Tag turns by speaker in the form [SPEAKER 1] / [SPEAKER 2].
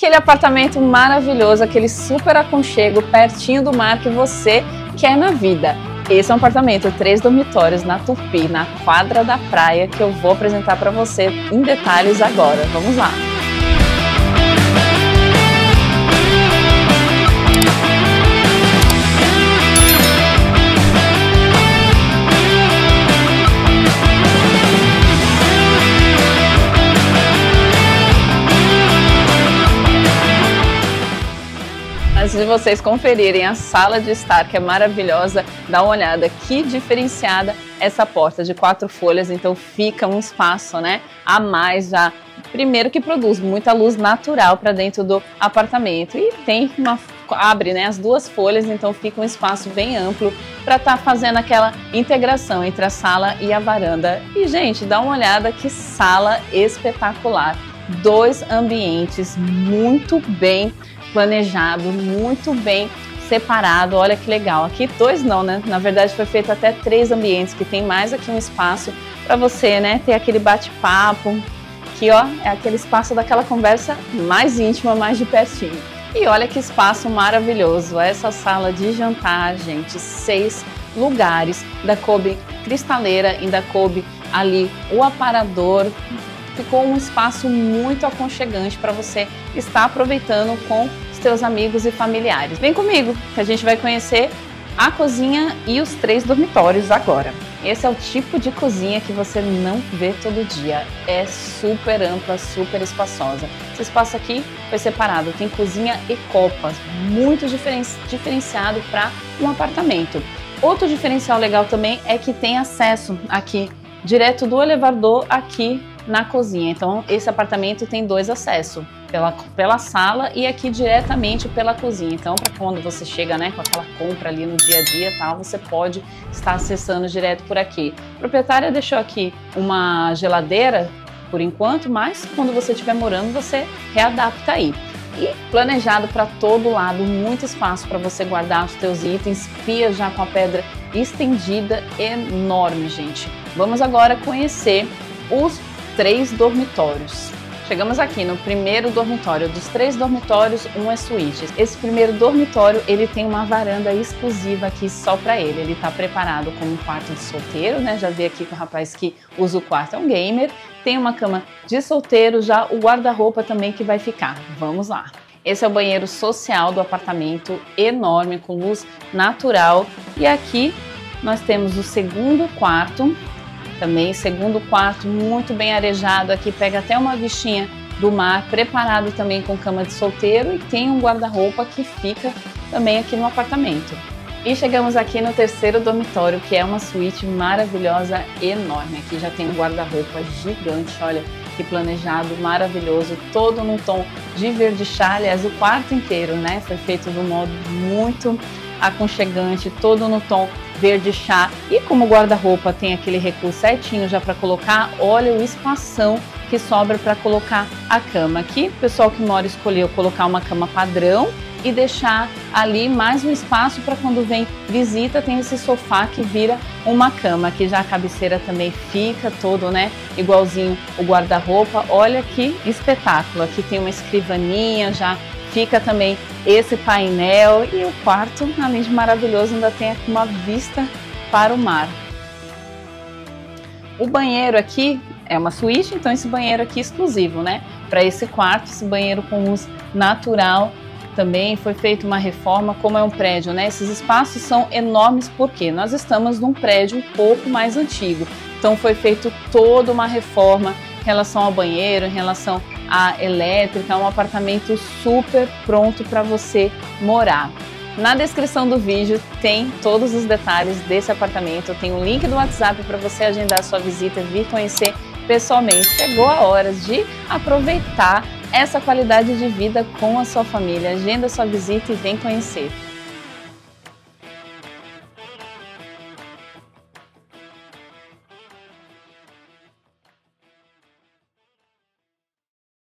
[SPEAKER 1] aquele apartamento maravilhoso, aquele super aconchego pertinho do mar que você quer na vida. Esse é um apartamento, três dormitórios na Tupi, na quadra da praia, que eu vou apresentar para você em detalhes agora. Vamos lá! Antes de vocês conferirem a sala de estar, que é maravilhosa, dá uma olhada que diferenciada essa porta de quatro folhas, então fica um espaço né, a mais já. Primeiro que produz muita luz natural para dentro do apartamento e tem uma abre né, as duas folhas, então fica um espaço bem amplo para estar tá fazendo aquela integração entre a sala e a varanda. E gente, dá uma olhada que sala espetacular! Dois ambientes muito bem planejado, muito bem separado. Olha que legal. Aqui dois não, né? Na verdade foi feito até três ambientes, que tem mais aqui um espaço para você, né, ter aquele bate-papo. Aqui, ó, é aquele espaço daquela conversa mais íntima, mais de pertinho. E olha que espaço maravilhoso. Essa sala de jantar, gente, seis lugares. Da coube cristaleira, ainda coube ali o aparador, ficou um espaço muito aconchegante para você estar aproveitando com os seus amigos e familiares. Vem comigo que a gente vai conhecer a cozinha e os três dormitórios agora. Esse é o tipo de cozinha que você não vê todo dia. É super ampla, super espaçosa. Esse espaço aqui foi separado, tem cozinha e copas, muito diferenciado para um apartamento. Outro diferencial legal também é que tem acesso aqui direto do elevador aqui na cozinha. Então, esse apartamento tem dois acessos, pela, pela sala e aqui diretamente pela cozinha. Então, para quando você chega né, com aquela compra ali no dia a dia tal, você pode estar acessando direto por aqui. A proprietária deixou aqui uma geladeira por enquanto, mas quando você estiver morando, você readapta aí. E planejado para todo lado, muito espaço para você guardar os teus itens, pia já com a pedra estendida, enorme, gente. Vamos agora conhecer os três dormitórios. Chegamos aqui no primeiro dormitório. Dos três dormitórios, um é suíte. Esse primeiro dormitório, ele tem uma varanda exclusiva aqui só para ele. Ele está preparado como um quarto de solteiro, né? Já vi aqui que o rapaz que usa o quarto é um gamer. Tem uma cama de solteiro, já o guarda-roupa também que vai ficar. Vamos lá. Esse é o banheiro social do apartamento, enorme, com luz natural. E aqui nós temos o segundo quarto, também, segundo quarto, muito bem arejado. Aqui pega até uma vistinha do mar, preparado também com cama de solteiro e tem um guarda-roupa que fica também aqui no apartamento. E chegamos aqui no terceiro dormitório, que é uma suíte maravilhosa, enorme. Aqui já tem um guarda-roupa gigante, olha que planejado, maravilhoso, todo num tom de verde chá. Aliás, o quarto inteiro, né, foi feito de um modo muito aconchegante, todo no tom verde chá. E como guarda-roupa tem aquele recuo certinho já para colocar, olha o espação que sobra para colocar a cama. Aqui, o pessoal que mora escolheu colocar uma cama padrão e deixar ali mais um espaço para quando vem visita, tem esse sofá que vira uma cama. Aqui já a cabeceira também fica todo, né, igualzinho o guarda-roupa. Olha que espetáculo. Aqui tem uma escrivaninha já fica também esse painel e o quarto, além de maravilhoso, ainda tem aqui uma vista para o mar. O banheiro aqui é uma suíte, então esse banheiro aqui é exclusivo, né? Para esse quarto, esse banheiro com luz natural também foi feita uma reforma, como é um prédio, né? Esses espaços são enormes porque nós estamos num prédio um pouco mais antigo. Então foi feito toda uma reforma em relação ao banheiro, em relação à elétrica, um apartamento super pronto para você morar. Na descrição do vídeo tem todos os detalhes desse apartamento, tem um link do WhatsApp para você agendar a sua visita, vir conhecer pessoalmente. Chegou a hora de aproveitar essa qualidade de vida com a sua família. Agenda sua visita e vem conhecer.